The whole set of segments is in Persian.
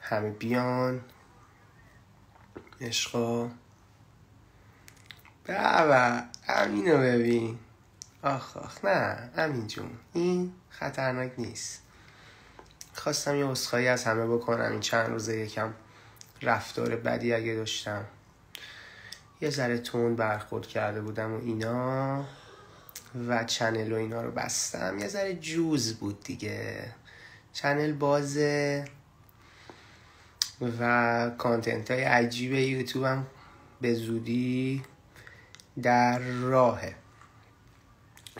همه بیان. عشقا بابا امینو ببین. آخ آخ نه امین جون. این خطرناک نیست. خواستم یه اصخایی از همه بکنم. این چند روزه یکم رفتار بدی اگه داشتم. یه ذره تون برخورد کرده بودم و اینا و چنل و اینا رو بستم. یه ذره جوز بود دیگه. چنل بازه و کانتنت های عجیب یوتیوب هم به زودی در راهه.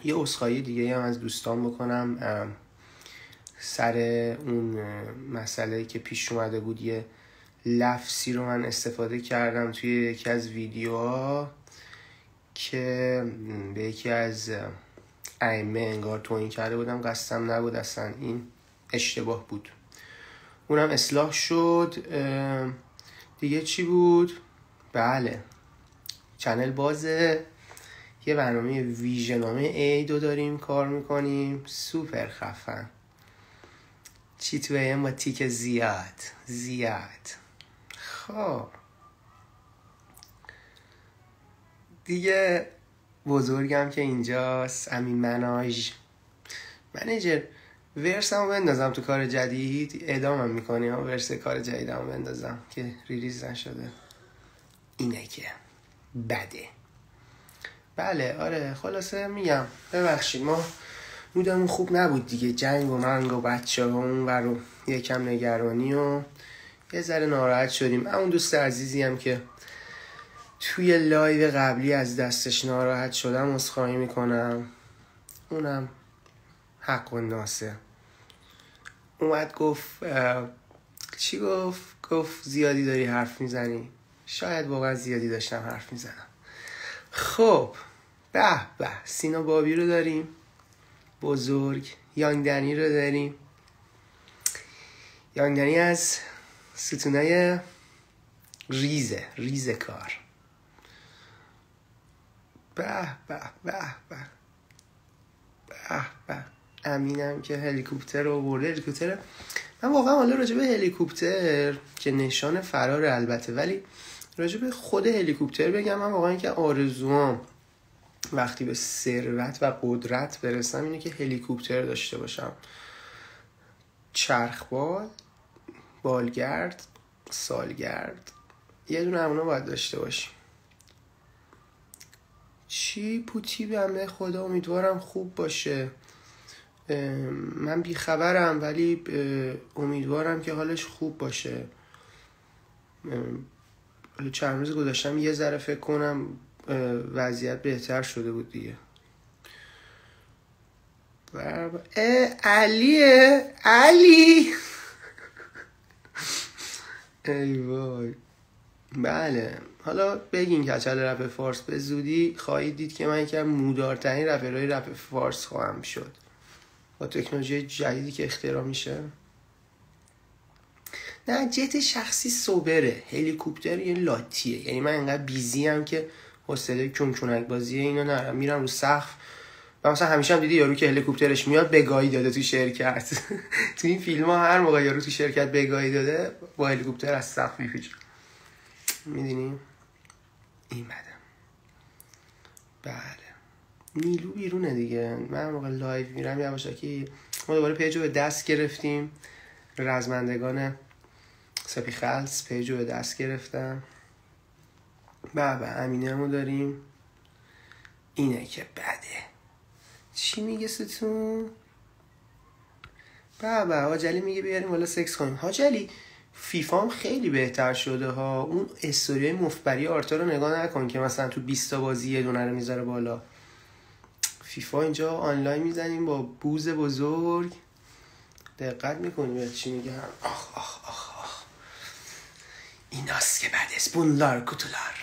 یه اصخایی دیگه هم از دوستان بکنم. سر اون مسئله که پیش اومده بود یه لفظی رو من استفاده کردم توی یکی از ویدیوها که به یکی از ائمه انگار توهین کرده بودم. قصدم نبود اصلا این اشتباه بود. اونم اصلاح شد دیگه چی بود؟ بله. چنل بازه یه برنامه ویژنامه ایدو داریم کار می‌کنیم. سوپر خفن. چی توی با تیک زیاد؟ زیاد. خب. دیگه بزرگم که اینجاست. امین مناج. منیجر. ورسمو بندازم تو کار جدید. ادامم می‌کنی ها؟ ورس کار جدیدمو بندازم که ریلیز نشده. اینه که بده. بله آره خلاصه میگم. ببخشید ما مودمون خوب نبود دیگه. جنگ و منگ و بچه اون و رو یکم نگرانی و یه ذره ناراحت شدیم. اون دوست عزیزی هم که توی لایو قبلی از دستش ناراحت شدم خواهی می‌کنم. اونم حق و ناسه اومد گفت چی گفت؟ گفت زیادی داری حرف می‌زنی. شاید واقعا زیادی داشتم حرف می‌زنم. خب به به سینا بابی رو داریم. بزرگ. یانگدنی رو داریم. یانگدنی از ستونای ریزه ریزه کار. به به به به به به. امینم که هلیکوپتر رو برده. هلیکوپتر من واقعا حالا راجع به هلیکوپتر که نشان فرار البته ولی راجع به خود هلیکوپتر بگم من واقعا که آرزوام وقتی به ثروت و قدرت برسم اینه که هلیکوپتر داشته باشم. چرخبال بالگرد سالگرد. یه دونه همونا باید داشته باشیم. چی؟ پوتی به خدا امیدوارم خوب باشه. من بیخبرم ولی امیدوارم که حالش خوب باشه. چند روز گذاشتم یه ذره فکر کنم وضعیت بهتر شده بود دیگه. علیه علی! ای وای. بله. حالا بگین کچل رپ فارس به زودی خواهید دید که من یکم مودارترین رپرهای رپ فارس خواهم شد. با تکنولوژی جدیدی که اختراع میشه. نه جت شخصی صبره هلیکوپتر یه لاتیه. یعنی من انقدر بیزی هم که حوصله کون بازی اینا نرم میرم رو سقف. و مثلا همیشه هم دیدی یارو که هلیکوپترش میاد بگاهی داده تو شرکت. تو این فیلم ها هر موقع یارو تو شرکت بگاهی داده با هلیکوپتر از سقف میپیچه. می‌دونی؟ این بدم بله. نیلو بیرونه دیگه. من موقع لایو میرم یواشکی. ما دوباره پیجو به دست گرفتیم. رزمندگان سپی خلص پیجو به دست گرفتم بابا امینه داریم. اینه که بده. چی میگه ستون؟ بابا حاجلی میگه بیاریم والا سکس کنیم. حاجلی فیفا هم خیلی بهتر شده ها. اون استوری مفبری آرتا رو نگاه نکن که مثلا تو 20 تا بازی یه دونه رو می‌ذاره بالا. فیفا اینجا آنلاین می‌زنیم با بوز بزرگ. دقت می‌کنیم چی میگه آخ آخ آخ آخ. ایناست که بعد اسپونلار کتولار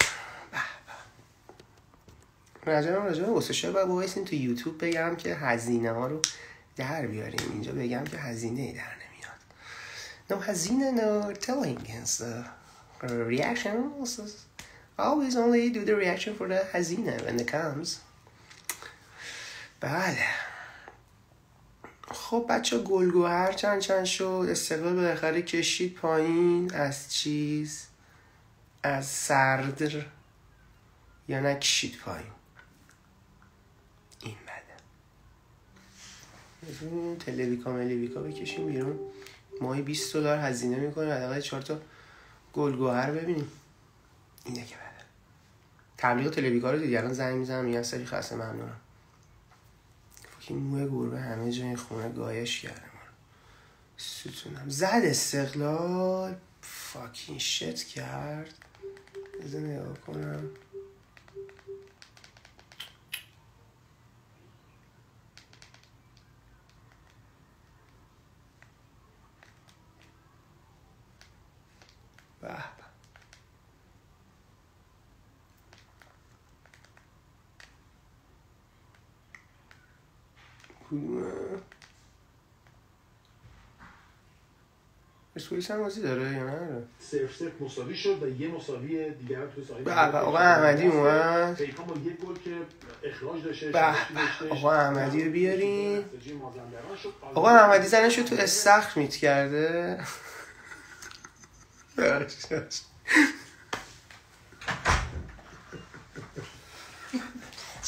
راجعه راجعه واسه باید بایستیم تو یوتیوب بگم که هزینه ها رو در بیاریم اینجا بگم که هزینه ای در نمیاد. No هزینه no telling is the reaction. Always only do the reaction for the هزینه when it comes. بله. خب بچه گلگوهر چند چند شد؟ استقلال بالاخره کشید پایین. از چیز؟ از سردر یا نکشید پایین. این بده تلویکا ملویکا بکشیم بیرون. ماهی 20 دلار هزینه می‌کنیم حداقل چهار تا گلگوهر ببینیم. اینه که بده تبلیغ تلویکا رو دیدی الان زنگ می‌زنم میگن سری خسته ممنونم. این موه گربه همه جای خونه گایش کرده ستونم. زد استقلال. فاکین شت کرد. بذار نگاه کنم. کدومه پرسپولیس هم بازی داره یا نداره صرف صرف مساوی شد و یه مساوی دیگر هم توی ساحل به به، آقا احمدی اومد. پیکان با یک گل که اخراج داشته به داشتش. آقا احمدی رو بیارین. آقا احمدی زنش رو تو استخر میت کرده.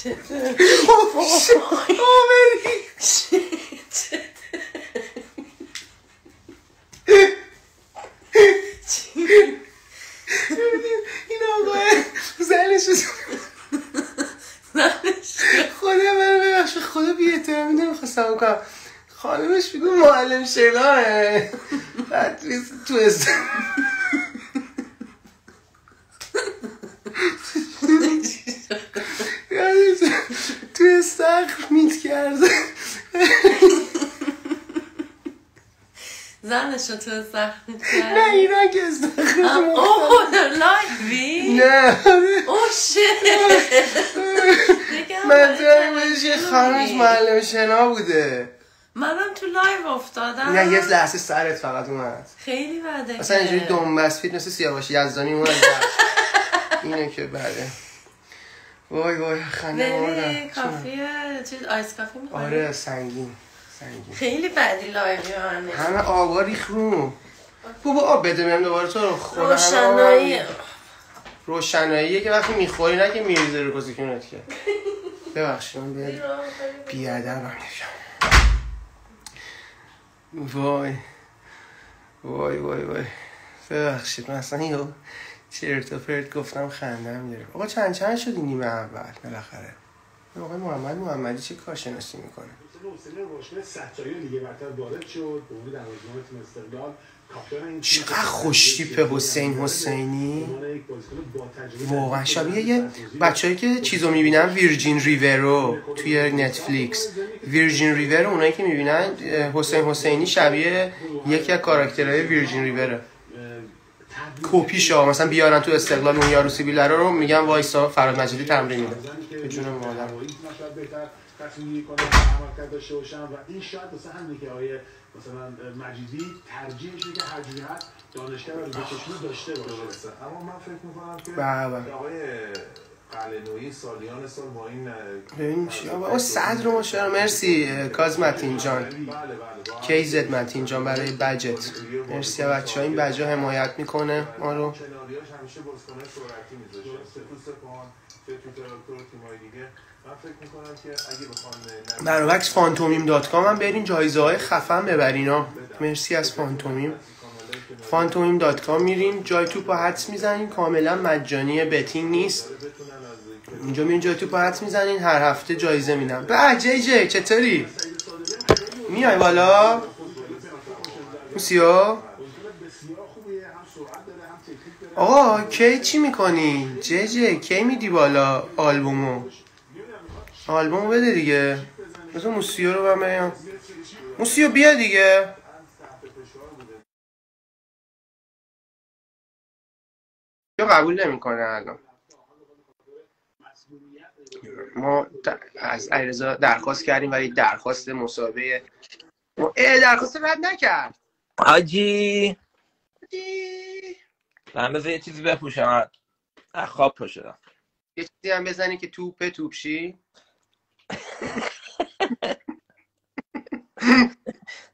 چطور آمری این آقا زنش خدا من ببخش خدا بی احترامی نمی‌خواستم کنم خانمش بگو معلم شناه بعد تو است تو استخر میت کرده. زنش تو سخت نه کرد اینا که استخر اوه لایوی نه. اوه شت من بهش یه خانمش معلم شنا بوده. منم تو لایو افتادم. نه یه لحظه سرت فقط اومد. خیلی بده اصلا اینجوری. دنبست فیت مثل سیاوش یزدانی اومد. اینه که بله وای وای خنده بری مردم کافی چیز آیس کافی می‌خوری؟ آره سنگین سنگین. خیلی بدی لایوی همه همه آبا ریخ رو. بابا آب بده بهم دوباره تو رو همه روشنایی. روشناییه که وقتی می‌خوری نه که میریزه رو کسیکونت که ببخشید من به بیادرم وای. وای وای وای. ببخشید من اصلا یه چرت و پرت گفتم خندم گرفت. آقا چند چند شدی نیمه اول؟ بالاخره. آقای محمد محمدی چه کارشناسی می‌کنه؟ چقدر خوشتیپه حسین حسینی. واقعا شبیه یه که چیزو می‌بینن ویرجین ریورو توی نتفلیکس. ویرجین ریور اونایی که می‌بینن حسین حسینی شبیه یکی از کاراکترهای ویرجین ریوره. تبدیل کپیشا مثلا بیارن تو استقلال اون یارو سیبیل رو میگن وایسا فراد مجیدی تمرین میده به جون مادر. تصمیم کنن عملکرد داشته باشن و این شاید همینه که آیه مثلا مجیدی ترجیحش که هر جوری هست دانشگاه رو به چشمی داشته باشه اما من فکر می‌کنم که بله. که آقای قلنویی سالیان سال با این ببین چی؟ آقا صدر ما چرا مرسی کاز متین جان. بله بله با کیزت متین جان؟ برای بجت. مرسی بچه ها این بجا حمایت می‌کنه. ما رو. کناریاش همیشه سرعتی برابکس فانتومیم دات کام هم برین جایزه های خفن ببرین ها مرسی از فانتومیم. فانتومیم دات کام میرین. جای توپ حدس می‌زنین. کاملا مجانی بتینگ نیست. اینجا میرین جای توپ حدس می‌زنین هر هفته جایزه میدم. به جی جی چطوری؟ میای بالا؟ موسیو؟ آقا کی چی می‌کنی؟ جی جی کی میدی بالا آلبومو؟ آلبومو بده دیگه. بذار موسیو رو بگم موسیو بیا دیگه. یا قبول نمی‌کنه الان. ما از علیرضا درخواست کردیم ولی درخواست مسابقه درخواست رد نکرد. حاجی من بذار یه چیزی بپوشم. از خواب پا شدم. یه چیزی هم بزنی که توپه توپشی.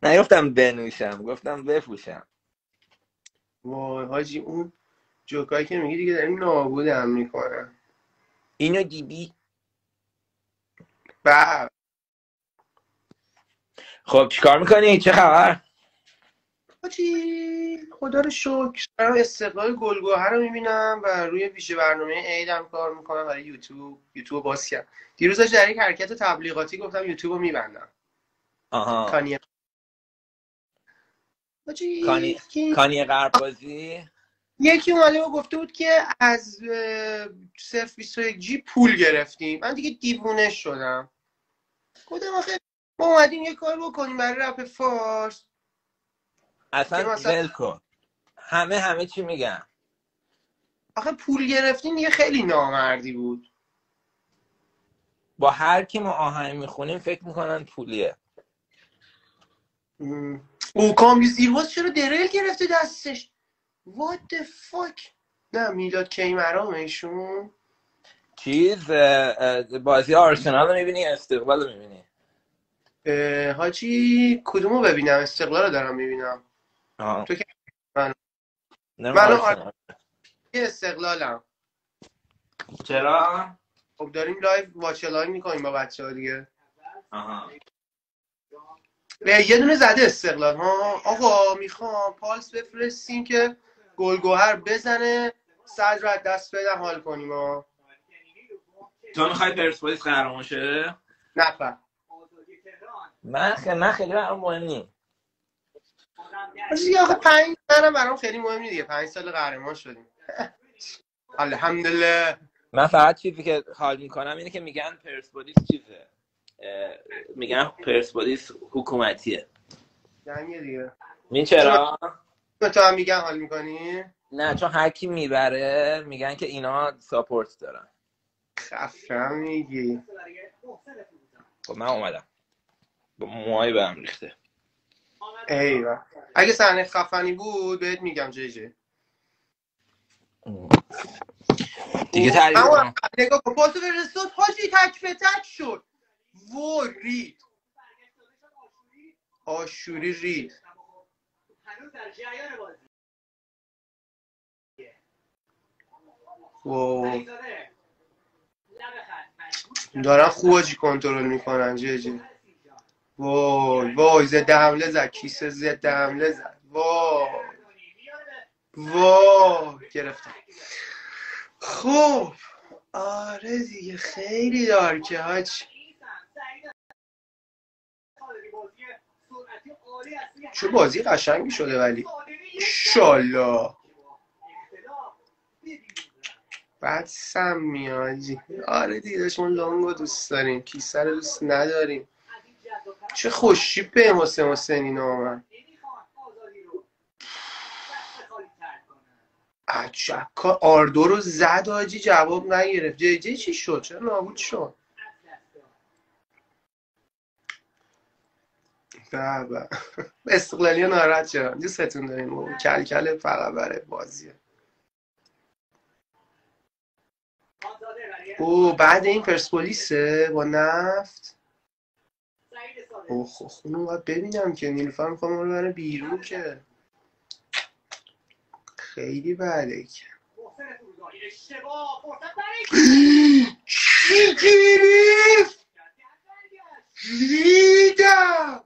نگفتم بنوشم گفتم بفروشم وای حاجی اون جوکایی که میگی دیگه داریم نابودم می‌کنن اینو دیدی؟ بعد خب چیکار می‌کنی؟ چه خبر؟ حاجی خدا رو شکر. دارم استقلال گلگوهر رو می‌بینم و روی ویژه برنامه عیدم کار می‌کنم برای یوتیوب. یوتیوب باز کردم. دیروز داشت در یک حرکت تبلیغاتی گفتم یوتیوب رو میبندم. آها. کانی حاجی کانی یکی- کانی غرب بازی یکی اومده و گفته بود که از و یک جی پول گرفتیم. من دیگه دیوونه شدم. گفتم آخه ما اومدیم یه کار بکنیم برای رپ فارس. اصلا مثلا- ول کن. همه همه چی میگن. آخه پول گرفتیم دیگه خیلی نامردی بود. با هر کی ما آهنگ می‌خونیم فکر می‌کنن پولیه. او کامبی زیرواز چرا درل گرفته دستش؟ What the fuck نه میلاد کیمرام ایشون چیز بازی آرسنال رو می‌بینی استقبال رو می‌بینی؟ حاجی کدومو ببینم؟ استقلال رو دارم می‌بینم. تو که من- من آرسنال. استقلالم. چرا؟ خب داریم live watch live می‌کنیم با بچه ها دیگه. آها. یه دونه زده استقلال ها؟ آقا می‌خوام پالس بفرستیم که گلگوهر بزنه صدر رو دست بدن حال کنیم ها؟ تو می‌خوای پرسپولیس قهرمان شه؟ نفر من خیلی من خیلی برام مهم نیست حاجی آخه پنج سالم برام خیلی مهم نیست دیگه. پنج سال قهرمان شدیم. الحمدلله. من فقط چیزی که حال می‌کنم اینه که میگن پرسپولیس چیزه. اه، میگن پرسپولیس حکومتیه. جنگ دیگه. این چرا؟ تو هم میگن حال می‌کنی؟ نه چون هر کی می‌بره میگن که اینا ساپورت دارن. خفه میگی. خب من اومدم. با موهای به هم ریخته. ایوه اگه صحنه خفنی بود بهت میگم جی جی. دیگه تعریف کنم. نگاه کن پاسو فرستاد حاجی تک به تک شد. و رید آشوری رید. و دارن خوب حاجی کنترل می‌کنن جی وای وای ضد حمله زد. کیسه ضد حمله زد. وای وای گرفتم. خب آره دیگه خیلی دارکه حاج چه بازی قشنگی شده ولی. شالا بعد سم میادی. آره دیگه داشت ما لانگو دوست داریم. کیسه رو دوست نداریم. چه خوشیپه حسین حسینی آمد عجب آردو رو زد آجی جواب نگرفت. جی جی چی شد؟ چرا نابود شد؟ به به. استقلالی ناراحت شدن دوستتون داریم. بابا. کل کل فقط برای بازیه. او بعد این پرسپولیسه با نفت. اوه خب خونو باید ببینم که نیلوفر می‌خوام رو بره بیرون که. خیلی بده که. چی گرفت ریدم.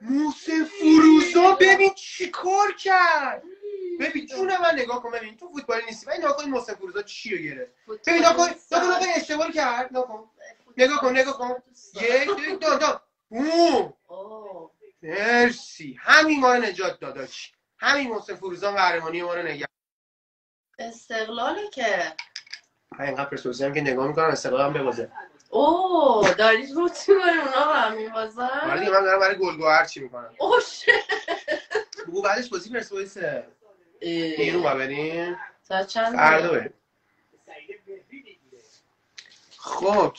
محسن فروزا ببین چی کار کرد. ببین جون من نگاه کن ببین تو فوتبالی نیستی. ولی نگاه کن محسن فروزا چی رو گرفت؟ ببین نگاه کن نگاه کن اشتباه کرد. نگاه کن. نگاه کن نگاه کن. یک دو دو اوه. مرسی. همین ما رو نجات داداش. همین محسن فروزان قهرمانی ما رو نگه استقلاله که. اینقدر پرسپولیسی هم که نگاه می‌کنم استقلال هم ببازه. اوه داری رو تو اونا رو هم آره میبازن؟ دیگه من دارم برای گلگوهر چی می‌کنم؟ اوه. بگو بعدش بازی پرسپولیسه. بیرون ما بریم؟ تا چند فردا خب.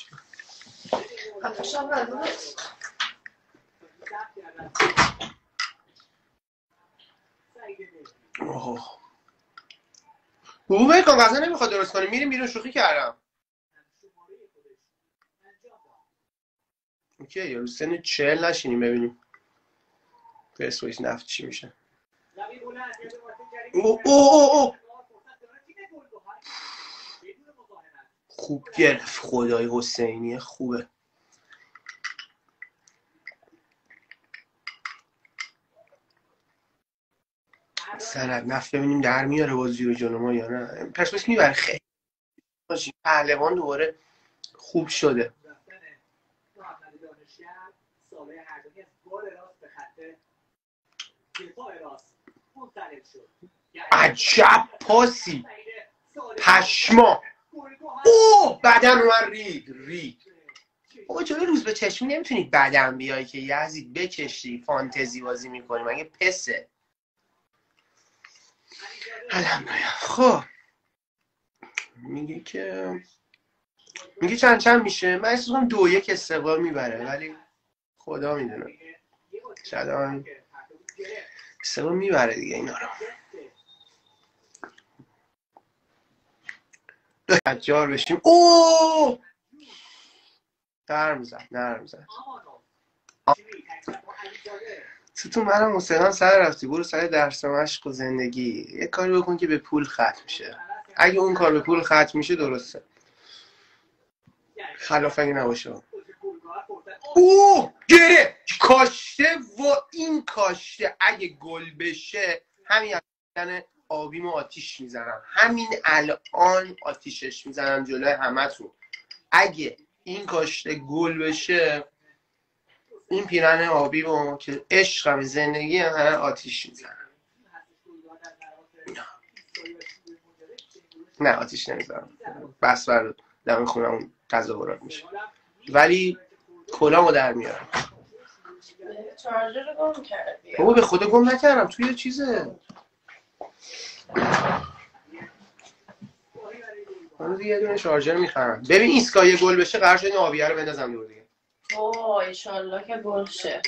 بگو ول کن غذا نمی‌خواد درست کنیم میریم بیرون شوخی کردم. اوکی رو سن چهل نشینیم ببینیم. پرسپولیس نفت چی میشه. او او او خوب گرفت خدای حسینی خوبه. سند نفت ببینیم در میاره بازی رو جلو یا نه. پرسپولیس می‌بره. خیلی پهلوان دوباره خوب شده. عجب پاسی. پشما. اوه بدن من رید رید. بابا جلو روز به چشمی نمی‌تونی بدن بیای که یزید بکشی فانتزی بازی می‌کنی. مگه پسه؟ الحمدلله. خب. میگه که میگه چند چند میشه؟ من احساس کنم دو یک استقلال می‌بره ولی خدا می‌دونه. شاید هم استقلال می‌بره دیگه اینا رو. حجار بشیم. اوه! نرم زد نرم زد تو منم حسینا سر رفتی. برو سر درس و مشق و زندگی. یه کاری بکن که به پول ختم میشه اگه اون کار به پول ختم میشه درسته. خلاف اگه نباشه. اوه! گره! کاشته و این کاشته. اگه گل بشه همین الان آبیمو آتیش می‌زنم. همین الان آتیشش می‌زنم جلوی همتون. اگه این کاشته گل بشه این پیرن آبیمو که عشقم زندگی هم آتیش می‌زنم. نه. آتیش نمی‌زنم. بس بر دم خونم تظاهرات میشه. ولی کلامو در میارم. چارجر رو گم کردی. بابا به خدا گم نکردم. توی چیزه. من یه دونه شارژر می‌خرم. ببین ایسکا گل بشه قرار شد این آبیه رو بندازم دور دیگه. اوه ایشالله که گل شه.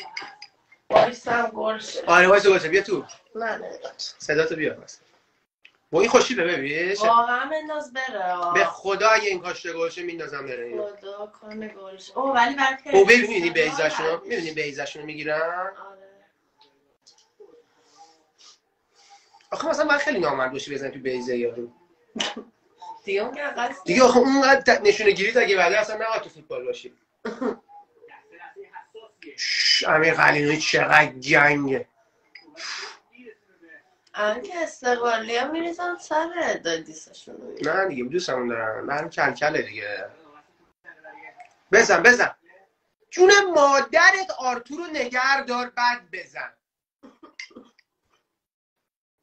وایسم گل شه. آره وایس گل بیا تو. نه صدا تو بیار بس با این خوشی ببین واقعا بنداز بره. به خدا اگه این کاشته گل شه میندازم بره خدا کنه گل شه. اوه ولی برکه او ببین می‌بینی بیزشونو می‌بینی بیزشونو می‌گیرن؟ آره. آخه مثلا باید خیلی نامرد باشی بزنی تو بیزه یارو دیگه اون دیگه آخه اونقدر نشونه گیری اگه بعده اصلا نباید تو فوتبال باشی. امیر قلینوی چقدر گنگه الان که استقلالی ها میریزن سر دادیسشون نه دیگه دوست همون دارم من کلکله دیگه. بزن بزن. جون مادرت آرتور رو نگر دار بعد بزن.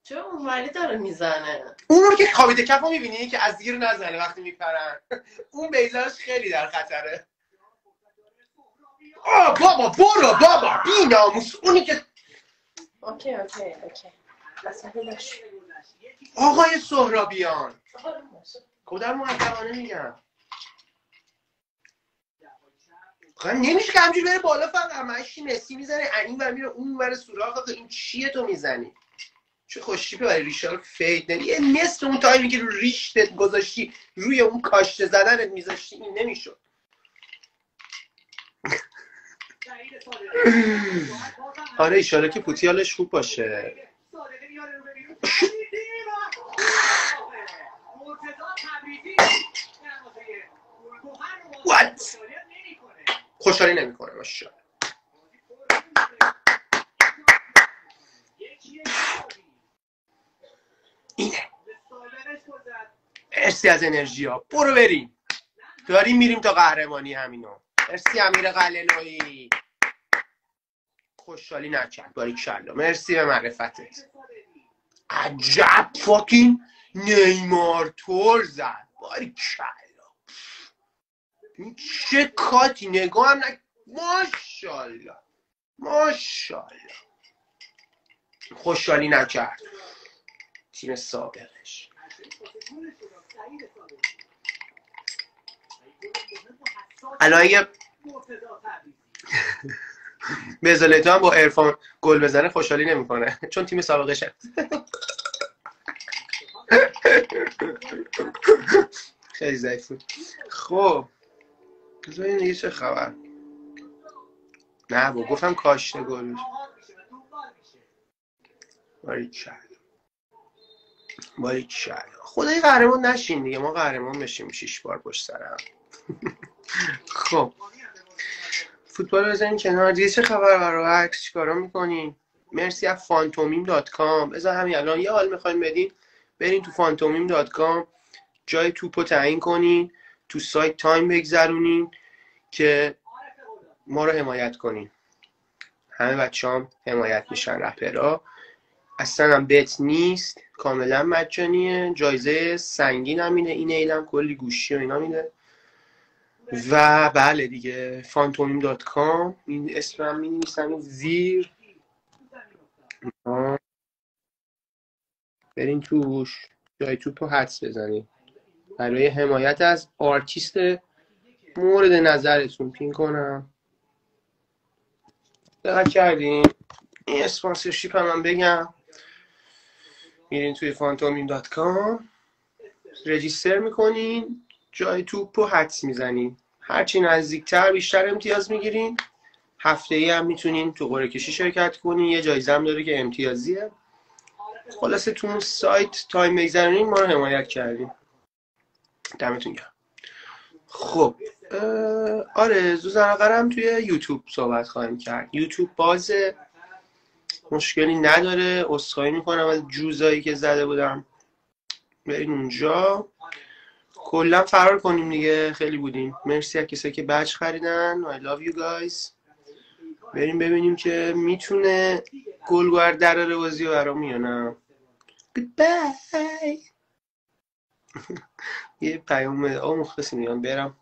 چون اونوری داره می‌زنه؟ اون رو که خوابیده کف رو می‌بینی که از زیر نزنه وقتی میپرن. اون بیزاش خیلی در خطره. آه بابا برو بابا بی ناموس اونی که اوکی اوکی اوکی. آقای سهرابیان. کدر محترمانه میگم؟ نمیشه که همجور بره بالا فقط همش مسی می‌زنه این ور میره اون سوراخ آخه این چیه تو می‌زنی؟ چه خوشی برای ریشا رو فید نمی یه نصف اون تایمی که رو ریشتت گذاشتی روی اون کاشته زدنت میذاشتی این نمی‌شد. آره ایشالا که پوتیالش خوب باشه. What? خوشحالی نمی‌کنه ماشاءالله. اینه. مرسی از انرژی ها برو بریم. داریم میریم تا قهرمانی همینو مرسی امیر قلنویی خوشحالی نکرد. کلا مرسی به معرفتت. عجب فاکین نیمار تور زد. باری کلا این چه کاتی؟ نگاه هم نک ماشاءالله. ماشاءالله. خوشحالی نکرد. تیم سابقش. الان اگه بزالیتو هم با ارفان گل بزنه خوشحالی نمی‌کنه چون تیم سابقشه خیلی ضعیف خب بذارین دیگه چه خبر. نه با گفتم کاشته گل باریکلا باریکلا خدای قهرمان نشین دیگه ما قهرمان بشیم. شیش بار پشت سرم. خب. فوتبال بزنین کنار. دیگه چه خبر برای عکس چیکارا می‌کنین؟ مرسی از فانتومیم dot com. بذار همین الان یه حال می‌خوایم بدین. برین تو فانتومیم dot com. جای توپ رو تعیین کنین. تو سایت time بگذرونین که ما رو حمایت کنین. همه بچه هم حمایت میشن. رپرها اصلا هم bet نیست. کاملا مجانیه. جایزه سنگین هم اینه این ایلم کلی گوشی و اینا میده. و بله دیگه فانتومیم dot com. این اسمم می نویسم زیر. برین توش جای توپ رو حدس بزنید برای حمایت از آرتیست مورد نظرتون pin کنم. دقت کردین. این sponsorship هم, من بگم. میرین توی فانتومیم dot com register می‌کنین جای توپ رو حدس می‌زنین. هرچی نزدیکتر بیشتر امتیاز می‌گیرین. هفته ای هم می‌تونین تو قرعه کشی شرکت کنین. یه جایزه هم داره که امتیازیه. خلاصه تو اون سایت تایم بگذرونین ما رو حمایت کردین. دمتون گرم. خب آره زوزنقرم توی یوتیوب صحبت خواهیم کرد. یوتیوب باز مشکلی نداره. اصخایی می‌کنم از جوزایی که زده بودم. برین اونجا. کلا فرار کنیم دیگه. خیلی بودیم. مرسی از کسایی که بچ خریدن. I love you guys. بریم ببینیم که می‌تونه گلگوهر دراره بازی رو برام یا نه goodbye. یه پیام آه مخلصی میگم برم.